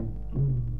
Mm-hmm.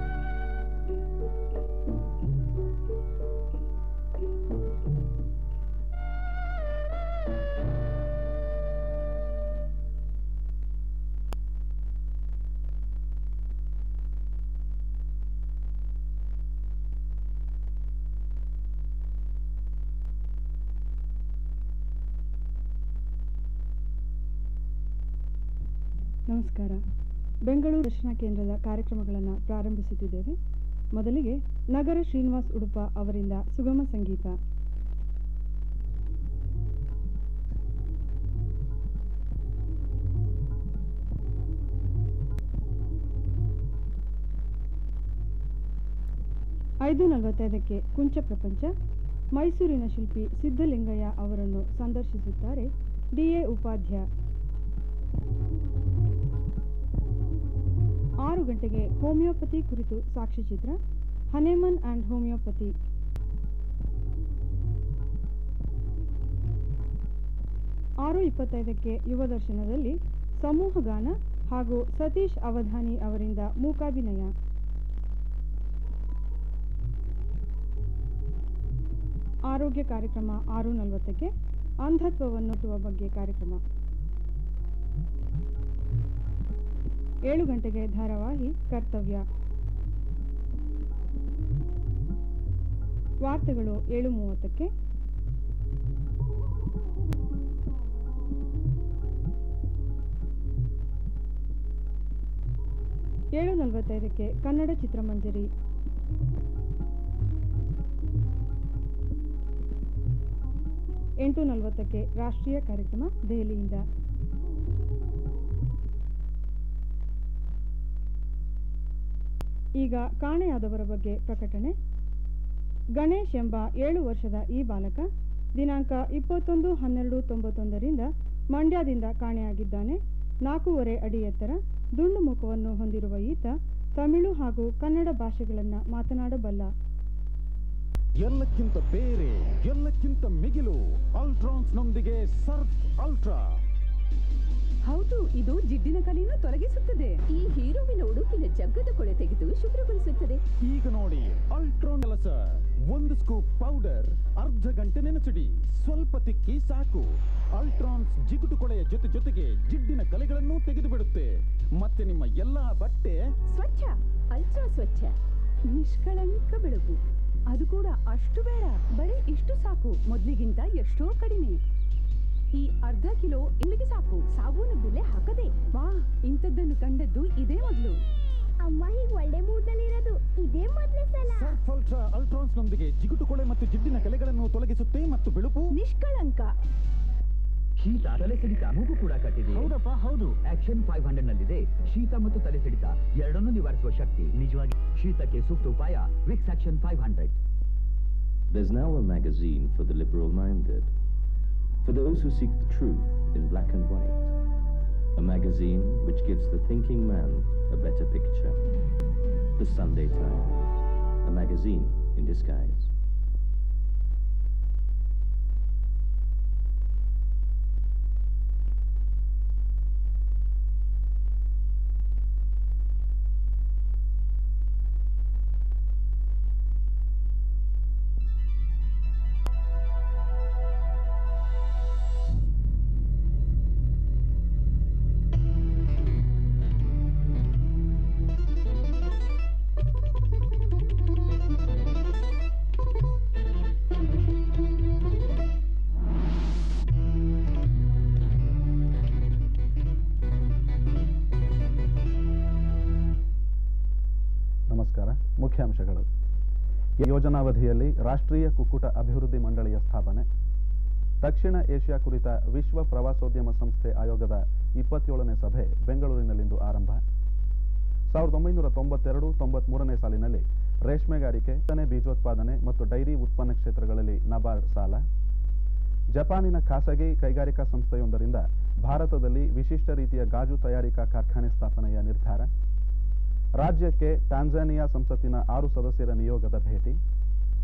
ನಮಸ್ಕಾರ. ಬೆಂಗಳೂರು ದರ್ಶನ ಕೇಂದ್ರದ ಕಾರ್ಯಕ್ರಮಗಳನ್ನು ಪ್ರಾರಂಭಿಸುತ್ತಿದ್ದೇವೆ. ಮೊದಲಿಗೆ ನಗರ ಶ್ರೀನಿವಾಸ್ ಉಡುಪ ಅವರಿಂದ ಸುಗಮ ಸಂಗೀತ. ಐದು ನಲವತ್ತೈದಕ್ಕೆ ಕುಂಚ ಪ್ರಪಂಚ, ಮೈಸೂರಿನ ಶಿಲ್ಪಿ ಸಿದ್ದಲಿಂಗಯ್ಯ ಅವರನ್ನು ಸಂದರ್ಶಿಸುತ್ತಾರೆ ಡಿಎ ಉಪಾಧ್ಯ ಆರು ಗಂಟೆಗೆ ಹೋಮಿಯೋಪತಿ ಕುರಿತು ಸಾಕ್ಷ್ಯಚಿತ್ರ ಹನೇಮನ್ ಆ್ಯಂಡ್ ಹೋಮಿಯೋಪತಿ. ಆರು ಇಪ್ಪತ್ತೈದಕ್ಕೆ ಯುವ ದರ್ಶನದಲ್ಲಿ ಸಮೂಹ ಗಾನ ಹಾಗೂ ಸತೀಶ್ ಅವಧಾನಿ ಅವರಿಂದ ಮೂಕಾಭಿನಯ. ಆರೋಗ್ಯ ಕಾರ್ಯಕ್ರಮ ಆರು ನಲವತ್ತಕ್ಕೆ ಅಂಧತ್ವವನ್ನು ಬಗ್ಗೆ ಕಾರ್ಯಕ್ರಮ. ಏಳು ಗಂಟೆಗೆ ಧಾರಾವಾಹಿ ಕರ್ತವ್ಯ. ವಾರ್ತೆಗಳು ಏಳು ಮೂವತ್ತಕ್ಕೆ. ಏಳು ನಲವತ್ತೈದಕ್ಕೆ ಕನ್ನಡ ಚಿತ್ರಮಂಜರಿ. ಎಂಟು ನಲವತ್ತಕ್ಕೆ ರಾಷ್ಟ್ರೀಯ ಕಾರ್ಯಕ್ರಮ ದೆಹಲಿಯಿಂದ. ಈಗ ಕಾಣೆಯಾದವರ ಬಗ್ಗೆ ಪ್ರಕಟಣೆ. ಗಣೇಶ್ ಎಂಬ ಏಳು ವರ್ಷದ ಈ ಬಾಲಕ ದಿನಾಂಕ ಇಪ್ಪತ್ತೊಂದು ಹನ್ನೆರಡು ತೊಂಬತ್ತೊಂದರಿಂದ ಮಂಡ್ಯದಿಂದ ಕಾಣೆಯಾಗಿದ್ದಾನೆ. ನಾಲ್ಕೂವರೆ ಅಡಿ ಎತ್ತರ ದುಂಡು ಮುಖವನ್ನು ಹೊಂದಿರುವ ಈತ ತಮಿಳು ಹಾಗೂ ಕನ್ನಡ ಭಾಷೆಗಳನ್ನು ಮಾತನಾಡಬಲ್ಲ. ಎಲ್ಲಕ್ಕಿಂತ ಬೇರೆ, ಎಲ್ಲಕ್ಕಿಂತ ಮಿಗಿಲು ಅಲ್ಟ್ರಾನ್ಸ್ನೊಂದಿಗೆ ಸರ್ಫ್ ಅಲ್ಟ್ರಾ ಹೌದು ಇದು ಜಿಡ್ಡಿನ ಕಲೆಯನ್ನು ತೊಲಗಿಸುತ್ತದೆ. ಈ ಹೀರೋವಿನ ಉಡುಪಿನ ಜಗ್ಗದ ಕೊಳೆ ತೆಗೆದು ಶುಭ್ರಗೊಳಿಸುತ್ತದೆ. ಈಗ ನೋಡಿ ಅಲ್ಟ್ರಾನ್ ಕೆಲಸ ಒಂದು ಸ್ಕೂಪ್ ಪೌಡರ್ ಅರ್ಧ ಗಂಟೆ ನೆನೆಸಿಡಿ. ಸ್ವಲ್ಪ ತಿಕ್ಕಿ ಸಾಕು. ಅಲ್ಟ್ರಾನ್ಸ್ ಜಿಗುಟು ಕೊಳೆಯ ಜೊತೆ ಜೊತೆಗೆ ಜಿಡ್ಡಿನ ಕಲೆಗಳನ್ನು ತೆಗೆದು ಬಿಡುತ್ತೆ ಮತ್ತೆ ನಿಮ್ಮ ಎಲ್ಲಾ ಬಟ್ಟೆ? ಸ್ವಚ್ಛ ಅಲ್ಟ್ರಾ ಸ್ವಚ್ಛ. ನಿಷ್ಕಳಂಕ ಬೆಳಕು. ಅದು ಕೂಡ ಅಷ್ಟು ಬೇಡ ಬರೀ ಇಷ್ಟು ಸಾಕು. ಮೊದ್ಲಿಗಿಂತ ಎಷ್ಟೋ ಕಡಿಮೆ. ಈ ಅರ್ಧ ಕಿಲೋ ಇಲ್ಲಿಗೆ ಸಾಕು. ಸಾಬೂನು ಬೆಲೆ ಹಾಕದೆ. ವಾ ಇಂಥದ್ದನ್ನು ಕಂಡದ್ದು ಇದೇ ಮೊದಲು. ಅಮ್ಮ ಹೀಗೆ ಒಳ್ಳೆ ಮೂಡ್ನಲ್ಲಿರೋದು. ಇದೇ ಮೊದಲೇ ಸಲ. ಸರ್ಫ್ ಅಲ್ಟ್ರಾ ಅಲ್ಟ್ರಾನ್ಸ್ನೊಂದಿಗೆ ಜಿಗುಟು ಕೊಳೆ ಮತ್ತು ಜಿಡ್ಡಿನ ಕಲೆಗಳನ್ನು ತೊಲಗಿಸುತ್ತೆ ಮತ್ತು ಬಿಳುಪು. ನಿಷ್ಕಳಂಕ. ಶೀತ ತಲೆ ಸಿಡಿತ ಮೂಗು ಕೂಡ ಕಟ್ಟಿದೆ. ಹೌದಪ್ಪ ಹೌದು. ಆಕ್ಷನ್ ಫೈವ್ ಹಂಡ್ರೆಡ್ ನಲ್ಲಿದೆ ಶೀತ ಮತ್ತು ತಲೆ ಸಿಡಿತ ಎರಡನ್ನೂ ನಿವಾರಿಸುವ ಶಕ್ತಿ. ನಿಜವಾಗಿ ಶೀತಕ್ಕೆ ಸೂಕ್ತ ಉಪಾಯ Vicks action five hundred. There's now a magazine for the liberal minded, for those who seek the truth in black and white. A magazine which gives the thinking man a better picture. The Sunday Times, a magazine in disguise. ಯೋಜನಾವಧಿಯಲ್ಲಿ ರಾಷ್ಟ್ರೀಯ ಕುಕ್ಕುಟ ಅಭಿವೃದ್ಧಿ ಮಂಡಳಿಯ ಸ್ಥಾಪನೆ. ದಕ್ಷಿಣ Asia ಕುರಿತ ವಿಶ್ವ ಪ್ರವಾಸೋದ್ಯಮ ಸಂಸ್ಥೆ ಆಯೋಗದ ಇಪ್ಪತ್ತೇಳನೇ ಸಭೆ ಬೆಂಗಳೂರಿನಲ್ಲಿಂದು ಆರಂಭ. ಸಾವಿರದ ಒಂಬೈನೂರ ತೊಂಬತ್ತೆರಡು ತೊಂಬತ್ಮೂರನೇ ಸಾಲಿನಲ್ಲಿ ರೇಷ್ಮೆಗಾರಿಕೆ ಬೀಜೋತ್ಪಾದನೆ ಮತ್ತು ಡೈರಿ ಉತ್ಪನ್ನ ಕ್ಷೇತ್ರಗಳಲ್ಲಿ ನಬಾರ್ಡ್ ಸಾಲ. ಜಪಾನಿನ ಖಾಸಗಿ ಕೈಗಾರಿಕಾ ಸಂಸ್ಥೆಯೊಂದರಿಂದ ಭಾರತದಲ್ಲಿ ವಿಶಿಷ್ಟ ರೀತಿಯ ಗಾಜು ತಯಾರಿಕಾ ಕಾರ್ಖಾನೆ ಸ್ಥಾಪನೆಯ ನಿರ್ಧಾರ. ರಾಜ್ಯಕ್ಕೆ ಟ್ಯಾಂಜಾನಿಯಾ ಸಂಸತ್ತಿನ ಆರು ಸದಸ್ಯರ ನಿಯೋಗದ ಭೇಟಿ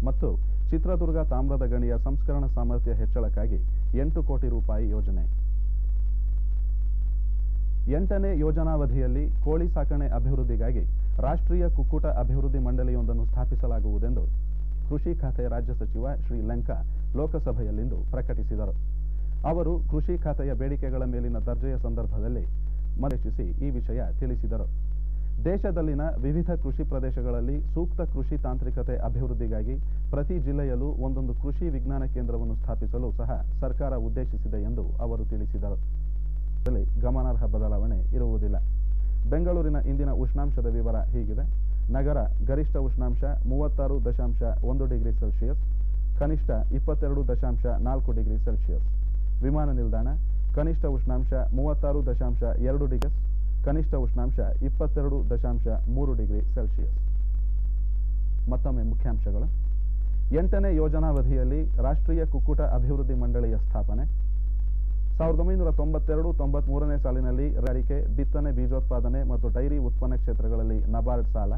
ಮತ್ತು ಚಿತ್ರದುರ್ಗ ತಾಮ್ರದ ಗಣಿಯ ಸಂಸ್ಕರಣ ಸಾಮರ್ಥ್ಯ ಹೆಚ್ಚಳಕ್ಕಾಗಿ ಎಂಟು ಕೋಟಿ ರೂಪಾಯಿ ಯೋಜನೆ. ಎಂಟನೇ ಯೋಜನಾವಧಿಯಲ್ಲಿ ಕೋಳಿ ಸಾಕಣೆ ಅಭಿವೃದ್ಧಿಗಾಗಿ ರಾಷ್ಟ್ರೀಯ ಕುಕ್ಕುಟ ಅಭಿವೃದ್ಧಿ ಮಂಡಳಿಯೊಂದನ್ನು ಸ್ಥಾಪಿಸಲಾಗುವುದೆಂದು ಕೃಷಿ ಖಾತೆ ರಾಜ್ಯ ಸಚಿವ ಶ್ರೀ ಲಂಕಾ ಲೋಕಸಭೆಯಲ್ಲಿಂದು ಪ್ರಕಟಿಸಿದರು. ಅವರು ಕೃಷಿ ಖಾತೆಯ ಬೇಡಿಕೆಗಳ ಮೇಲಿನ ದರ್ಜೆಯ ಸಂದರ್ಭದಲ್ಲಿ ಮರೆಚಿಸಿ ಈ ವಿಷಯ ತಿಳಿಸಿದರು. ದೇಶದಲ್ಲಿನ ವಿವಿಧ ಕೃಷಿ ಪ್ರದೇಶಗಳಲ್ಲಿ ಸೂಕ್ತ ಕೃಷಿ ತಾಂತ್ರಿಕತೆ ಅಭಿವೃದ್ಧಿಗಾಗಿ ಪ್ರತಿ ಜಿಲ್ಲೆಯಲ್ಲೂ ಒಂದೊಂದು ಕೃಷಿ ವಿಜ್ಞಾನ ಕೇಂದ್ರವನ್ನು ಸ್ಥಾಪಿಸಲು ಸಹ ಸರ್ಕಾರ ಉದ್ದೇಶಿಸಿದೆ ಎಂದು ಅವರು ತಿಳಿಸಿದರು. ಗಮನಾರ್ಹ ಬದಲಾವಣೆ ಇರುವುದಿಲ್ಲ. ಬೆಂಗಳೂರಿನ ಇಂದಿನ ಉಷ್ಣಾಂಶದ ವಿವರ ಹೀಗಿದೆ. ನಗರ ಗರಿಷ್ಠ ಉಷ್ಣಾಂಶ ಮೂವತ್ತಾರು ದಶಾಂಶ ಒಂದು ಡಿಗ್ರಿ ಸೆಲ್ಸಿಯಸ್, ಕನಿಷ್ಠ ಇಪ್ಪತ್ತೆರಡು ದಶಾಂಶ ನಾಲ್ಕು ಡಿಗ್ರಿ ಸೆಲ್ಸಿಯಸ್. ವಿಮಾನ ನಿಲ್ದಾಣ, ಕನಿಷ್ಠ ಉಷ್ಣಾಂಶ ಮೂವತ್ತಾರು ದಶಾಂಶ ಎರಡು ಡಿಗ್ರಿ ಕನಿಷ್ಠ ಉಷ್ಣಾಂಶ ಇಪ್ಪತ್ತೆರಡು ದಶಾಂಶ ಮೂರು ಡಿಗ್ರಿ ಸೆಲ್ಸಿಯಸ್. ಮತ್ತೊಮ್ಮೆ ಮುಖ್ಯಾಂಶಗಳು. ಎಂಟನೇ ಯೋಜನಾವಧಿಯಲ್ಲಿ ರಾಷ್ಟ್ರೀಯ ಕುಕ್ಕುಟ ಅಭಿವೃದ್ಧಿ ಮಂಡಳಿಯ ಸ್ಥಾಪನೆ. ಸಾವಿರದ ಒಂಬೈನೂರ ತೊಂಬತ್ತೆರಡು ತೊಂಬತ್ಮೂರನೇ ಸಾಲಿನಲ್ಲಿ ರೈಕೆ ಬಿತ್ತನೆ, ಬೀಜೋತ್ಪಾದನೆ ಮತ್ತು ಡೈರಿ ಉತ್ಪನ್ನ ಕ್ಷೇತ್ರಗಳಲ್ಲಿ ನಬಾರ್ಡ್ ಸಾಲ.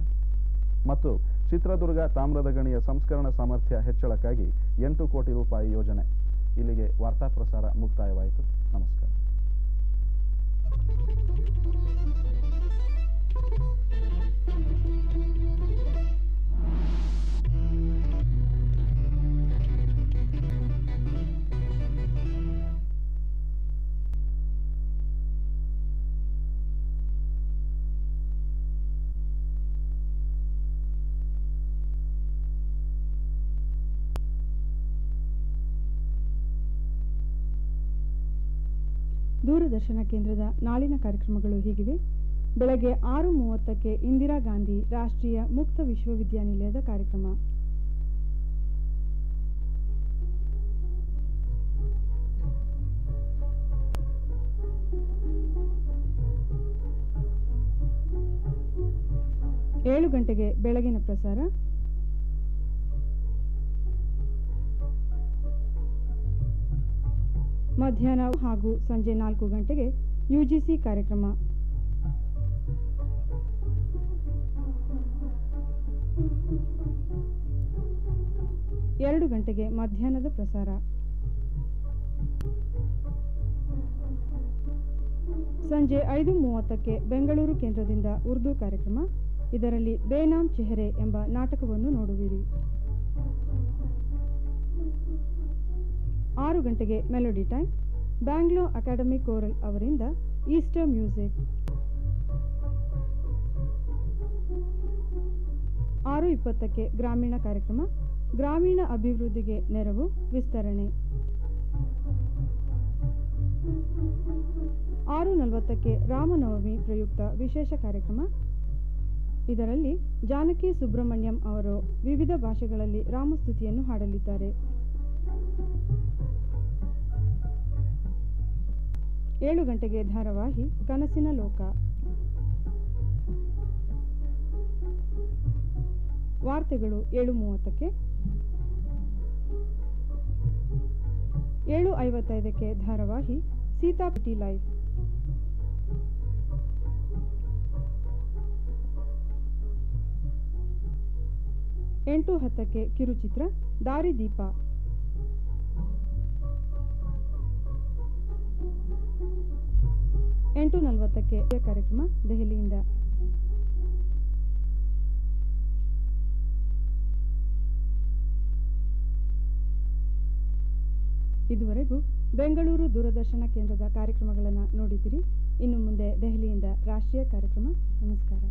ಮತ್ತು ಚಿತ್ರದುರ್ಗ ತಾಮ್ರದ ಗಣಿಯ ಸಂಸ್ಕರಣ ಸಾಮರ್ಥ್ಯ ಹೆಚ್ಚಳಕ್ಕಾಗಿ ಎಂಟು ಕೋಟಿ ರೂಪಾಯಿ ಯೋಜನೆ. ಇಲ್ಲಿಗೆ ವಾರ್ತಾ ಪ್ರಸಾರ ಮುಕ್ತಾಯವಾಯಿತು. ನಮಸ್ಕಾರ. ದೂರದರ್ಶನ ಕೇಂದ್ರದ ನಾಳಿನ ಕಾರ್ಯಕ್ರಮಗಳು ಹೀಗಿವೆ. ಬೆಳಗ್ಗೆ ಆರು ಮೂವತ್ತಕ್ಕೆ ಇಂದಿರಾ ಗಾಂಧಿ ರಾಷ್ಟ್ರೀಯ ಮುಕ್ತ ವಿಶ್ವವಿದ್ಯಾನಿಲಯದ ಕಾರ್ಯಕ್ರಮ. ಏಳು ಗಂಟೆಗೆ ಬೆಳಗಿನ ಪ್ರಸಾರ. ಮಧ್ಯಾಹ್ನ ಹಾಗೂ ಸಂಜೆ ನಾಲ್ಕು ಗಂಟೆಗೆ ಯುಜಿಸಿ ಕಾರ್ಯಕ್ರಮ. ಎರಡು ಗಂಟೆಗೆ ಮಧ್ಯಾಹ್ನದ ಪ್ರಸಾರ. ಸಂಜೆ ಐದು ಮೂವತ್ತಕ್ಕೆ ಬೆಂಗಳೂರು ಕೇಂದ್ರದಿಂದ ಉರ್ದು ಕಾರ್ಯಕ್ರಮ. ಇದರಲ್ಲಿ ಬೇನಾಮ್ ಚೆಹರೆ ಎಂಬ ನಾಟಕವನ್ನು ನೋಡುವಿರಿ. ಆರು ಗಂಟೆಗೆ melody time Bangalore academy choral ಅವರಿಂದ ಈಸ್ಟರ್ ಮ್ಯೂಸಿಕ್. ಆರು ಇಪ್ಪತ್ತಕ್ಕೆ ಗ್ರಾಮೀಣ ಕಾರ್ಯಕ್ರಮ, ಗ್ರಾಮೀಣ ಅಭಿವೃದ್ಧಿಗೆ ನೆರವು, ವಿಸ್ತರಣೆ. ಆರು ನಲವತ್ತಕ್ಕೆ ರಾಮನವಮಿ ಪ್ರಯುಕ್ತ ವಿಶೇಷ ಕಾರ್ಯಕ್ರಮ. ಇದರಲ್ಲಿ ಜಾನಕಿ ಸುಬ್ರಹ್ಮಣ್ಯಂ ಅವರು ವಿವಿಧ ಭಾಷೆಗಳಲ್ಲಿ ರಾಮಸ್ತುತಿಯನ್ನು ಹಾಡಲಿದ್ದಾರೆ. ಏಳು ಗಂಟೆಗೆ ಧಾರಾವಾಹಿ, ಕನಸಿನ ಲೋಕ. ವಾರ್ತೆಗಳು ಏಳು ಮೂವತ್ತಕ್ಕೆ. ಏಳು ಐವತ್ತೈದಕ್ಕೆ ಧಾರಾವಾಹಿ ಸೀತಾಪತಿ ಲೈವ್. ಎಂಟು ಹತ್ತಕ್ಕೆ ಕಿರುಚಿತ್ರ ದಾರಿದೀಪ ಎಂಟು ನಲವತ್ತಕ್ಕೆ ಕಾರ್ಯಕ್ರಮ ದೆಹಲಿಯಿಂದ. ಇದುವರೆಗೂ ಬೆಂಗಳೂರು ದೂರದರ್ಶನ ಕೇಂದ್ರದ ಕಾರ್ಯಕ್ರಮಗಳನ್ನು ನೋಡಿದ್ದೀರಿ. ಇನ್ನು ಮುಂದೆ ದೆಹಲಿಯಿಂದ ರಾಷ್ಟ್ರೀಯ ಕಾರ್ಯಕ್ರಮ. ನಮಸ್ಕಾರ.